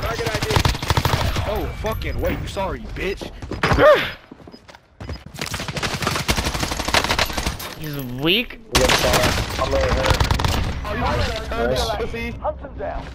Target ID. Oh, fucking wait, you sorry, bitch. He's weak. We got shot. I'm over here. Oh, you want Nice. Hunt him down.